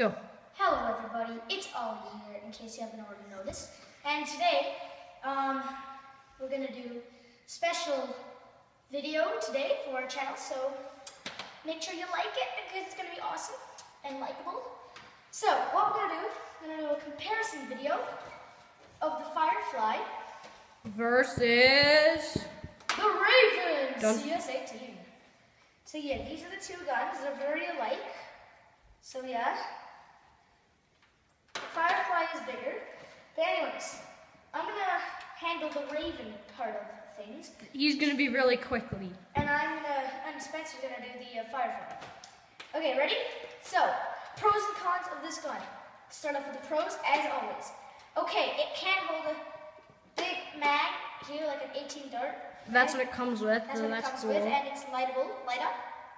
Go. Hello everybody, it's Ollie here, in case you haven't already noticed. And today, um, we're gonna do special video today for our channel, so make sure you like it because it's gonna be awesome and likable. So, what we're gonna do, we're gonna do a comparison video of the Firefly Versus. The Rayvens Done. CS18. So yeah, these are the two guns. They're very alike. So yeah. Firefly is bigger. But anyways, I'm gonna handle the Rayven part of things. He's gonna be really quickly. And I'm gonna, and Spencer's gonna do the uh, Firefly. Okay, ready? So, pros and cons of this gun. Start off with the pros, as always. Okay, it can hold a big mag here, like an 18 dart. That's what it comes with, That's and what it that's comes cool. with, and it's lightable, light up.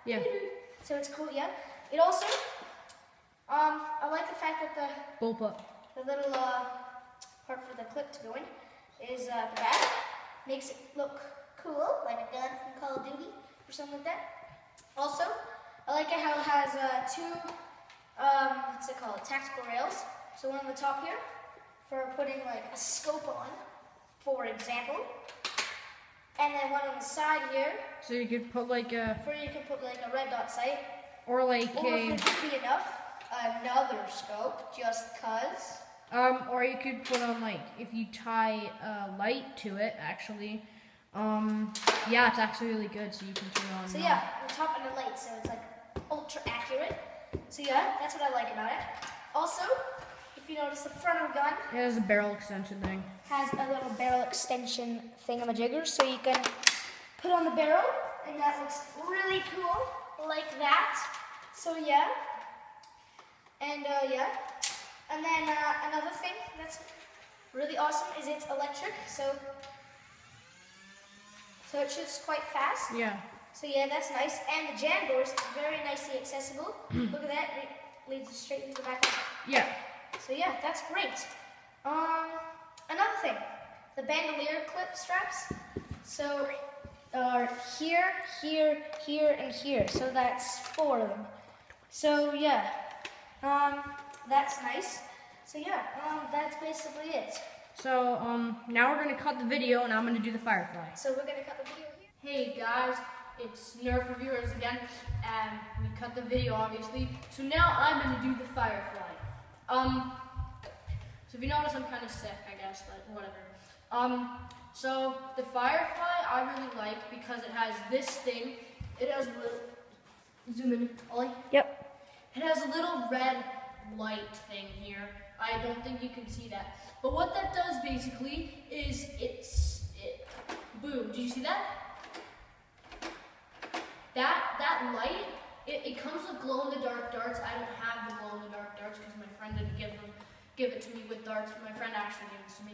Yeah. So it's cool, yeah. It also, um, I like the fact that the Bullpup. the little uh, part for the clip to go in is uh, the back. Makes it look cool, like a gun from Call of Duty or something like that. Also, I like it how it has uh, two, um, what's it called, tactical rails. So one on the top here for putting like a scope on, for example. And then one on the side here So you could put like a, for you could put like a red dot sight. or like Or a, if it could be enough, another scope, just cuz. um, or you could put on like, if you tie a light to it, actually. Um, yeah, it's actually really good, so you can turn on. So and yeah, the top and the light, so it's like ultra accurate. So yeah, that's what I like about it. Also, if you notice the front of the gun. It has a barrel extension thing. has a little barrel extension thing on the thingamajigger, so you can put on the barrel, and that looks really cool, like that. So yeah, and uh, yeah, and then uh, another thing that's really awesome is it's electric, so so it shoots quite fast. Yeah. So yeah, that's nice. And the jam door is very nicely accessible. Look at that, it leads straight into the back. Yeah. So yeah, that's great. Um, another thing, the bandolier clip straps. So are here, here, here, and here. So that's four of them. So yeah, um, that's nice. So yeah, um, that's basically it. So, um, now we're gonna cut the video and I'm gonna do the Firefly. So we're gonna cut the video here. Hey guys, it's Nerf Reviewers again, and we cut the video obviously. So now I'm gonna do the Firefly. Um, so if you notice, I'm kind of sick, I guess, but whatever. Um, so the Firefly I really like because it has this thing. It has little zoom in, Ollie. Yep. It has a little red light thing here. I don't think you can see that. But what that does basically is it's it boom. Do you see that? That that light, it, it comes with glow in the dark darts. I don't have the glow in the dark darts because my friend didn't give them give it to me with darts. My friend actually gave it to me.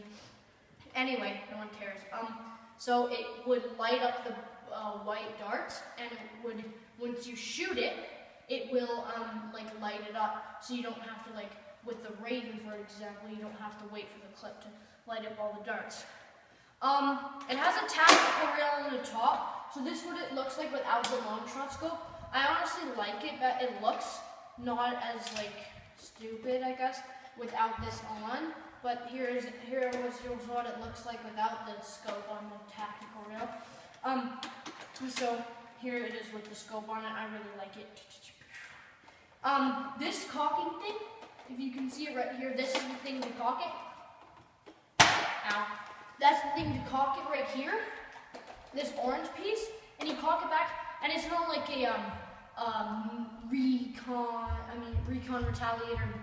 Anyway, no one cares. Um, so it would light up the uh, white darts, and it would once you shoot it, it will um, like light it up. So you don't have to like with the Rayven, for example, you don't have to wait for the clip to light up all the darts. Um, it has a tactical rail on the top, so this is what it looks like without the long shot scope. I honestly like it, but it looks not as like stupid, I guess, without this on. But here was here's what it looks like without the scope on the tactical rail. Um, so here it is with the scope on it. I really like it. Um, this cocking thing, if you can see it right here, this is the thing to cock it. Ow. That's the thing to cock it right here. This orange piece, and you cock it back, and it's not like a um um recon. I mean recon retaliator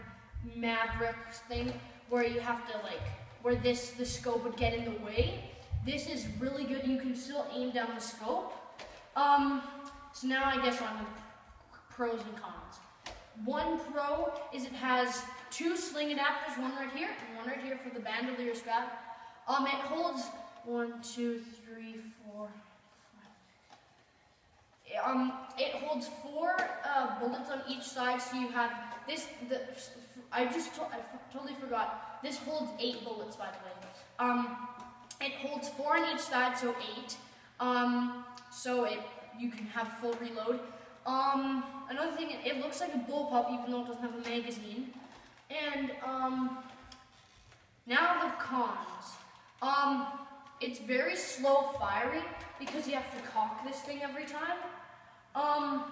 maverick thing where you have to like where this the scope would get in the way. This is really good. You can still aim down the scope. Um, so now I guess on pros and cons. One pro is it has two sling adapters, one right here and one right here for the bandolier strap. Um, it holds one, two, three, four. five. Um, it holds four uh, bullets on each side, so you have this. The I just to, I totally forgot. This holds eight bullets, by the way. Um, it holds four on each side, so eight. Um, so it you can have full reload. Um, another thing, it, looks like a bullpup even though it doesn't have a magazine. And um, now the cons. Um, it's very slow firing because you have to cock this thing every time. Um,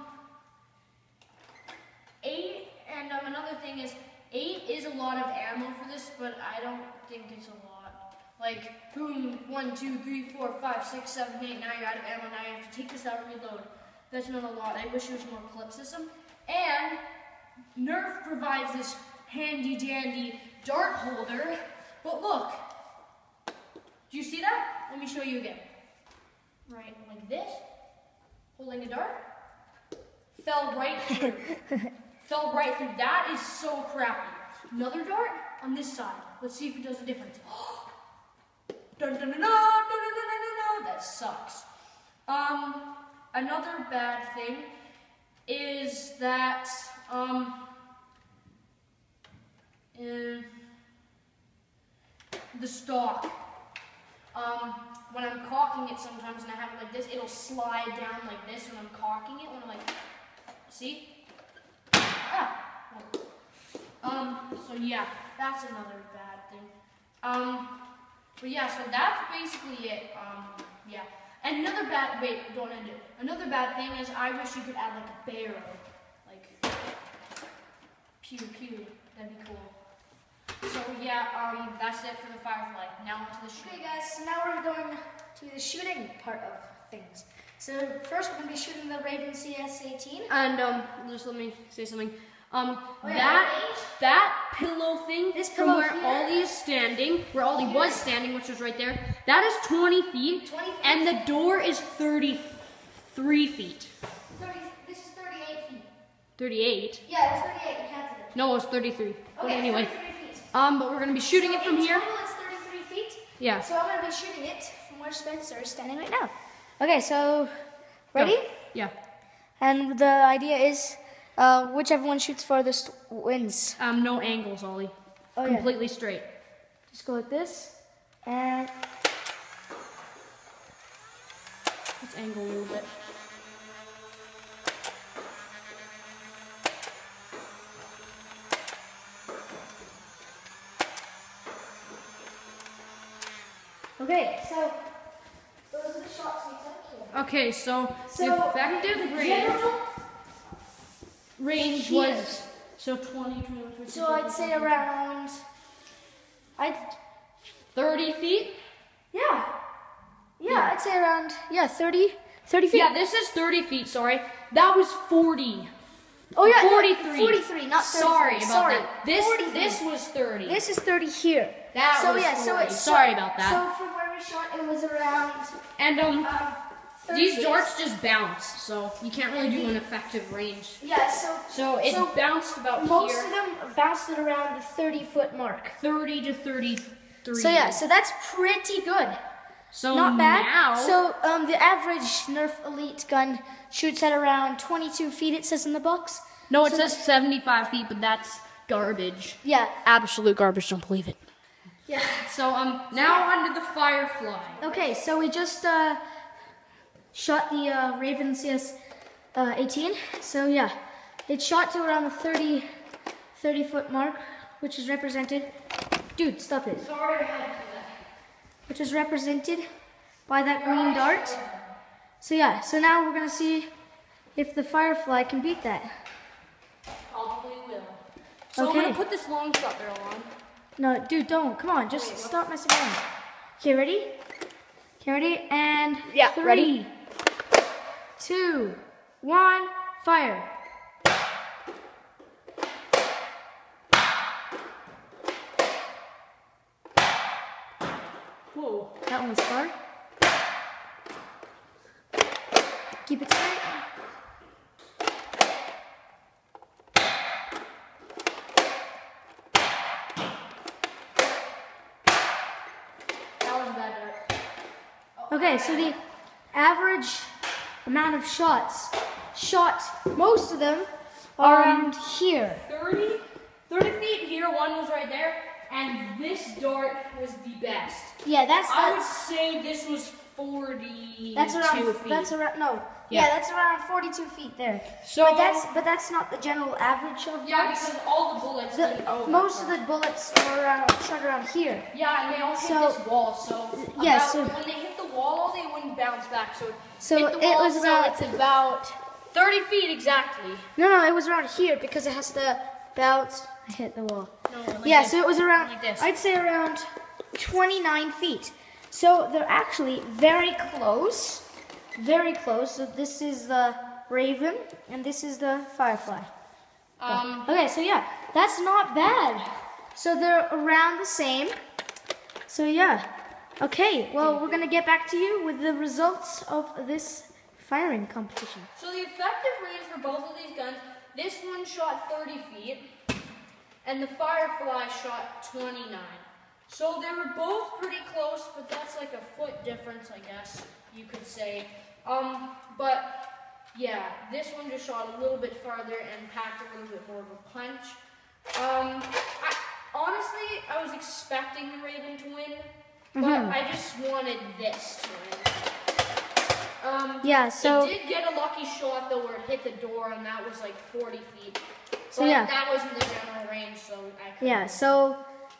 eight, and um, another thing is eight is a lot of ammo for this, but I don't think it's a lot. Like, boom, one, two, three, four, five, six, seven, eight. Now you're out of ammo. Now you have to take this out and reload. That's not a lot. I wish there was more clip system. And Nerf provides this handy dandy dart holder. But look, do you see that? Let me show you again. Right, like this, holding a dart, fell right through. fell right through. That is so crappy. Another dart on this side. Let's see if it does a difference. dun, dun, dun, dun, dun, dun, dun, dun, dun. That sucks. Um, another bad thing is that um, in the stock. Um, when I'm caulking it sometimes and I have it like this, it'll slide down like this when I'm caulking it. When I'm like, see? Ah. Um, so yeah, that's another bad thing. Um, but yeah, so that's basically it. Um, yeah. Another bad, wait, don't end it. Another bad thing is I wish you could add like a barrel. Like, pew pew. That'd be cool. So yeah, um, that's it for the Firefly. Now to the Okay, shooting. guys, so now we're going to the shooting part of things. So first we're to be shooting the Rayven CS18. And um, just let me say something. Um, Oh, that that pillow thing This from pillow where here? Ollie is standing, where Ollie was standing, which was right there, that is 20 feet, 20 feet? and the door is 33 feet. 30, this is 38 feet. 38. Yeah, it was 38. You counted it. No, it's 33. But Okay, anyway, feet. um, but we're gonna be shooting So it from here. Total, it's 33 feet. Yeah. So I'm going to be shooting it from where Spencer is standing right now. Okay, so ready? Yeah. And the idea is uh, whichever one shoots farthest wins. Um, no angles, Ollie. Oh, yeah. Completely straight. Just go like this. And Let's angle a little bit. okay, so those are the shots we took here. Okay, so, So effective the range, here. was so 20, 21, 22, So I'd say around. I'd 30 feet. yeah, yeah, I'd say around yeah 30, 30 feet. Yeah, this is 30 feet, sorry. That was 40. Oh yeah, no, 43. 43, not 33. Sorry about Sorry, that. This 43. this was 30. This is 30 here. That so was yeah, so 40. it's Sorry about that. So from where we shot, it was around and um um, 30 these darts just bounce, so you can't really do an effective range. Yeah, so So it So bounced about most here. of them bounced at around the 30 foot mark. 30 to 33. So yeah, so that's pretty good. So Not bad. now So um, the average Nerf Elite gun shoots at around 22 feet. It says in the box. No, it so says 75 feet, but that's garbage. Yeah. Absolute garbage, don't believe it. Yeah. So um now onto the Firefly. Okay, so we just uh, shot the uh, Rayven CS uh, 18. So yeah, it shot to around the 30, 30 foot mark, which is represented. Dude, stop it. Sorry I had to do that. Which is represented by that green dart. So yeah, so now we're gonna see if the Firefly can beat that. Probably will. So I'm gonna put this long shot barrel on. No, dude, don't. Come on, just stop messing around. Okay, ready? Okay, ready? And Yeah, three, ready. Two, one, fire. Whoa. That one was far. Keep it was a. Oh. Okay, so the average amount of shots shot, most of them are Um, around here. 30, 30 feet here, one was right there, and this dart was the best. Yeah, that's I would say this was 40. that's around feet. that's around no. Yeah, that's around 42 feet there. So But that's but that's not the general average of yeah, darts. because all the bullets. The, most of the bullets are around shot around here. Yeah, and they all hit So- this wall. So yeah, so- when they hit wall, they wouldn't bounce back. So So it was about- it's about 30 feet exactly. No, no, it was around here because it has to bounce hit the wall. No, like yeah, this. so it was around. Like this. I'd say around 29 feet. So they're actually very close, very close. So this is the raven, and this is the firefly. Um, Okay, so yeah, that's not bad. So they're around the same. So yeah. Okay, well, we're gonna get back to you with the results of this firing competition. So the effective range for both of these guns, this one shot 30 feet, and the Firefly shot 29. So they were both pretty close, but that's like a foot difference, I guess you could say. Um, but yeah, this one just shot a little bit farther and packed a little bit more of a punch. Um, I, honestly, I was expecting the Rayven to win, but Mhm. I just wanted this to win. Um, Yeah, so- it did get a lucky shot though, where it hit the door, and that was like 40 feet. So, But yeah. that wasn't the general range, so I couldn't. Yeah, so,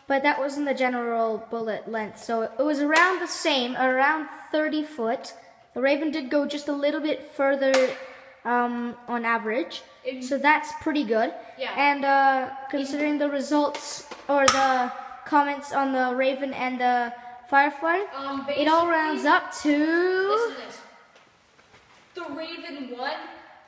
but that wasn't the general bullet length. So it was around the same, around 30 foot. The Rayven did go just a little bit further um, on average. It- So that's pretty good. Yeah. And uh, considering the results or the comments on the Rayven and the Firefly, Um, it all rounds up to. The Rayven won,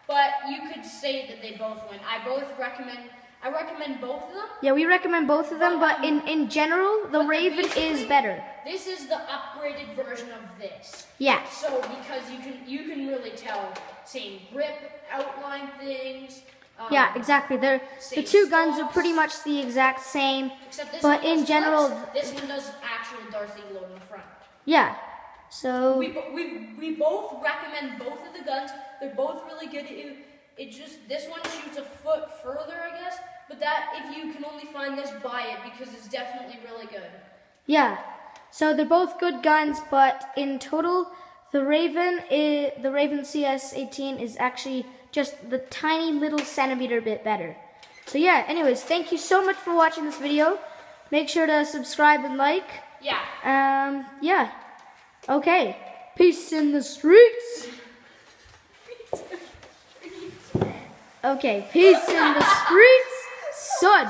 but you could say that they both win. I both recommend. I recommend both of them. Yeah, we recommend both of them, but in, in general, the But Rayven is better. This is the upgraded version of this. Yeah. So because you can you can really tell same grip, outline things. Um, Yeah, exactly. They're, the two guns are pretty much the exact same. Except this But one in does general- flips. this one does actual Darth Vader in the front. Yeah. So We, we, we both recommend both of the guns. They're both really good. It, it just this one shoots a foot further, I guess. But that if you can only find this, buy it because it's definitely really good. yeah. So they're both good guns, but in total, the Rayven is, the Rayven CS18 is actually just the tiny little centimeter bit better. So yeah. Anyways, thank you so much for watching this video. Make sure to subscribe and like. Yeah. Um. Yeah. Okay. Peace in the streets. Okay. Peace in the streets, son.